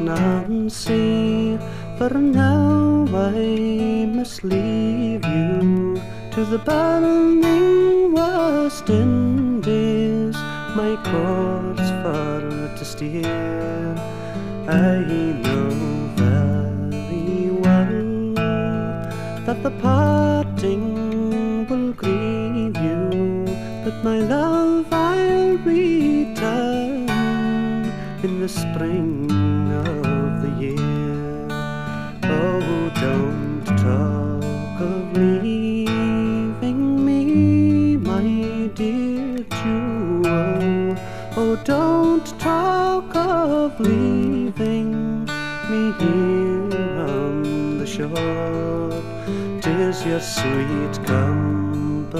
Nancy. For now I must leave you to the burning West Indies, my course far to steer. I know very well that the parting will grieve you, but my love I'll return in the spring Oh, don't talk of leaving me here on the shore. Tis your sweet company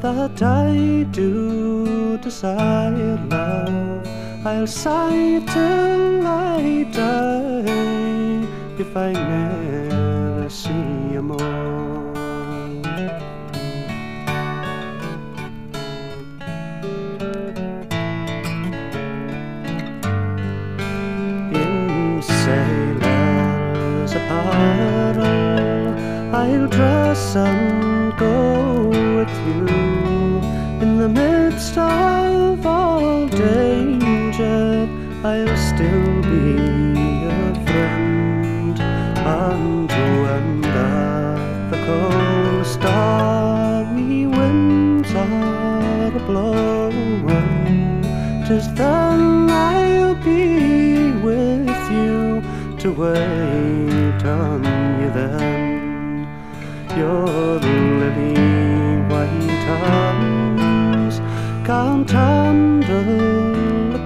that I do desire, love. I'll sigh till I die if I never I'll dress and go with you in the midst of all danger. I'll still be a friend, and when that the cold stormy winds are blowing, 'tis then I'll be with you to wait on you then. Your lily white arms can't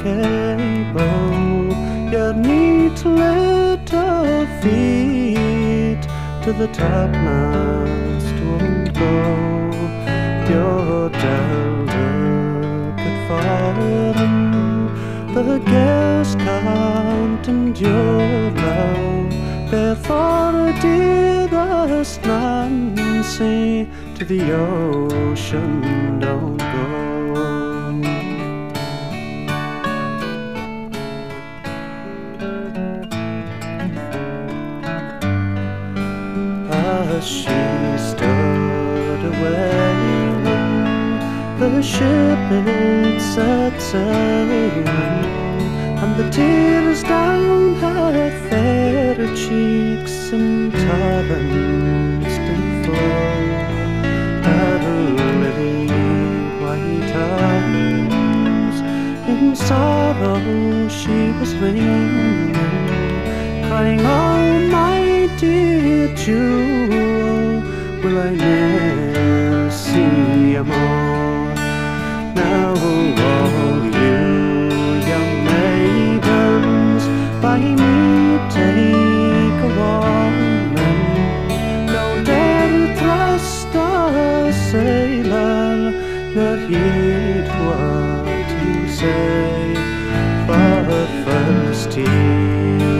cable. Your neat little feet to the topmast won't go. Your delicate form, the gales can't endure love. Therefore, dearest Nancy, to the ocean don't go. As she stood away the ship had set sailing, and the tears her fair cheeks in torrents did flow. Her lily white arms, in sorrow she was wringing, crying, "Oh, my dear jewel, will I never see you more?" Nor heed what you say. For first he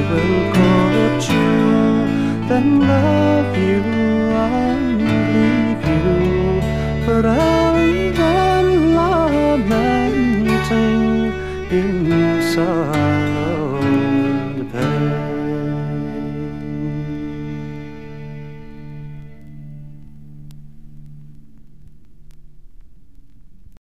will court you, then love you